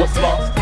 What's lost?